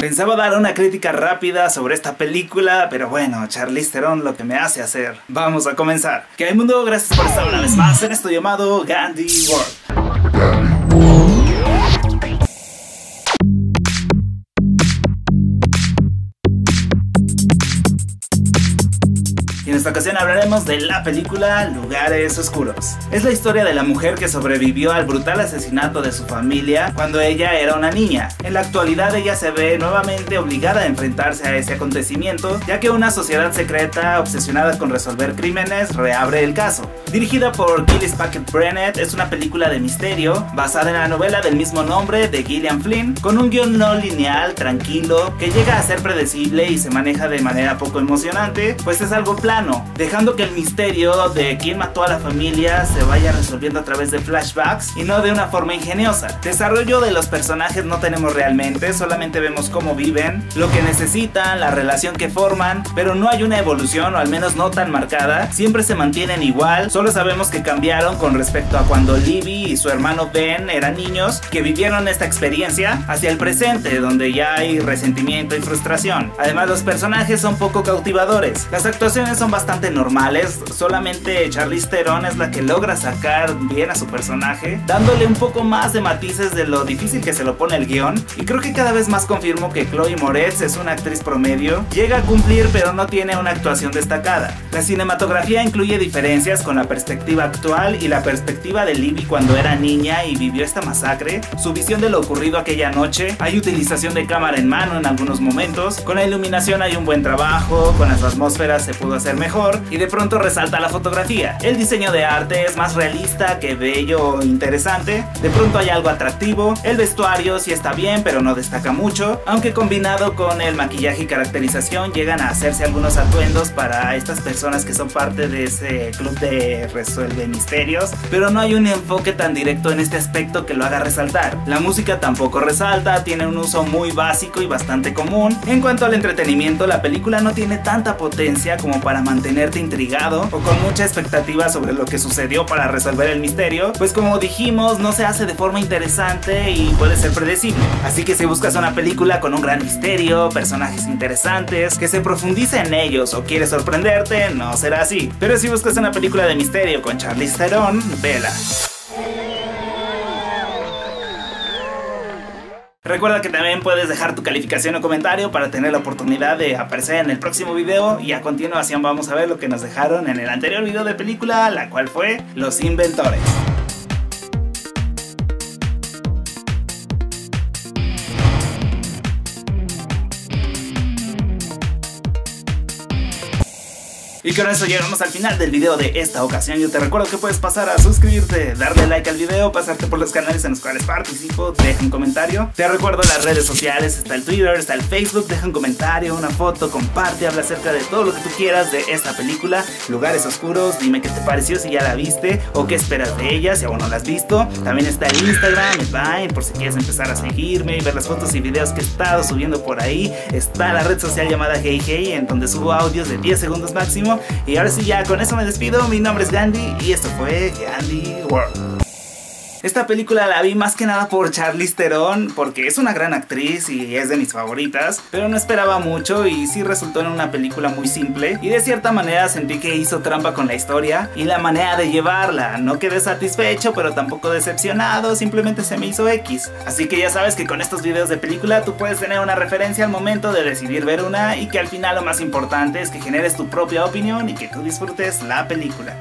Pensaba dar una crítica rápida sobre esta película, pero bueno, Charlize Theron lo que me hace hacer. Vamos a comenzar. Que hay mundo, gracias por estar una vez más en esto llamado Gandhi World. Y en esta ocasión hablaremos de la película Lugares Oscuros. Es la historia de la mujer que sobrevivió al brutal asesinato de su familia cuando ella era una niña. En la actualidad ella se ve nuevamente obligada a enfrentarse a ese acontecimiento, ya que una sociedad secreta obsesionada con resolver crímenes reabre el caso. Dirigida por Gillis Packet Brennett, es una película de misterio basada en la novela del mismo nombre de Gillian Flynn, con un guion no lineal, tranquilo, que llega a ser predecible y se maneja de manera poco emocionante, pues es algo plano dejando que el misterio de quién mató a la familia se vaya resolviendo a través de flashbacks y no de una forma ingeniosa. Desarrollo de los personajes no tenemos realmente, solamente vemos cómo viven, lo que necesitan, la relación que forman, pero no hay una evolución o al menos no tan marcada, siempre se mantienen igual, solo sabemos que cambiaron con respecto a cuando Libby y su hermano Ben eran niños, que vivieron esta experiencia hacia el presente, donde ya hay resentimiento y frustración. Además los personajes son poco cautivadores, las actuaciones son bastante normales, solamente Charlize Theron es la que logra sacar bien a su personaje, dándole un poco más de matices de lo difícil que se lo pone el guion, y creo que cada vez más confirmo que Chloe Moretz es una actriz promedio, llega a cumplir pero no tiene una actuación destacada. La cinematografía incluye diferencias con la perspectiva actual y la perspectiva de Libby cuando era niña y vivió esta masacre, su visión de lo ocurrido aquella noche, hay utilización de cámara en mano en algunos momentos, con la iluminación hay un buen trabajo, con las atmósferas se pudo hacer mejor y de pronto resalta la fotografía. El diseño de arte es más realista que bello e interesante, de pronto hay algo atractivo, el vestuario sí está bien pero no destaca mucho, aunque combinado con el maquillaje y caracterización llegan a hacerse algunos atuendos para estas personas que son parte de ese club de resuelve misterios, pero no hay un enfoque tan directo en este aspecto que lo haga resaltar. La música tampoco resalta, tiene un uso muy básico y bastante común. En cuanto al entretenimiento, la película no tiene tanta potencia como para mantenerte intrigado o con mucha expectativa sobre lo que sucedió para resolver el misterio, pues como dijimos, no se hace de forma interesante y puede ser predecible. Así que si buscas una película con un gran misterio, personajes interesantes, que se profundice en ellos o quieres sorprenderte, no será así. Pero si buscas una película de misterio con Charlize Theron, vela. Recuerda que también puedes dejar tu calificación o comentario para tener la oportunidad de aparecer en el próximo video y a continuación vamos a ver lo que nos dejaron en el anterior video de película, la cual fue Los Inventores. Y con eso llegamos al final del video de esta ocasión. Yo te recuerdo que puedes pasar a suscribirte, darle like al video, pasarte por los canales en los cuales participo, deja un comentario. Te recuerdo las redes sociales, está el Twitter, está el Facebook, deja un comentario, una foto, comparte, habla acerca de todo lo que tú quieras de esta película, Lugares Oscuros, dime qué te pareció, si ya la viste o qué esperas de ella, si aún no la has visto. También está el Instagram, Vine, por si quieres empezar a seguirme y ver las fotos y videos que he estado subiendo por ahí. Está la red social llamada Hey Hey, en donde subo audios de 10 segundos máximo y ahora sí, ya con eso me despido. Mi nombre es Gandhi y esto fue Gandhi World. Esta película la vi más que nada por Charlize Theron, porque es una gran actriz y es de mis favoritas, pero no esperaba mucho y sí resultó en una película muy simple y de cierta manera sentí que hizo trampa con la historia y la manera de llevarla. No quedé satisfecho, pero tampoco decepcionado, simplemente se me hizo X. Así que ya sabes que con estos videos de película tú puedes tener una referencia al momento de decidir ver una y que al final lo más importante es que generes tu propia opinión y que tú disfrutes la película.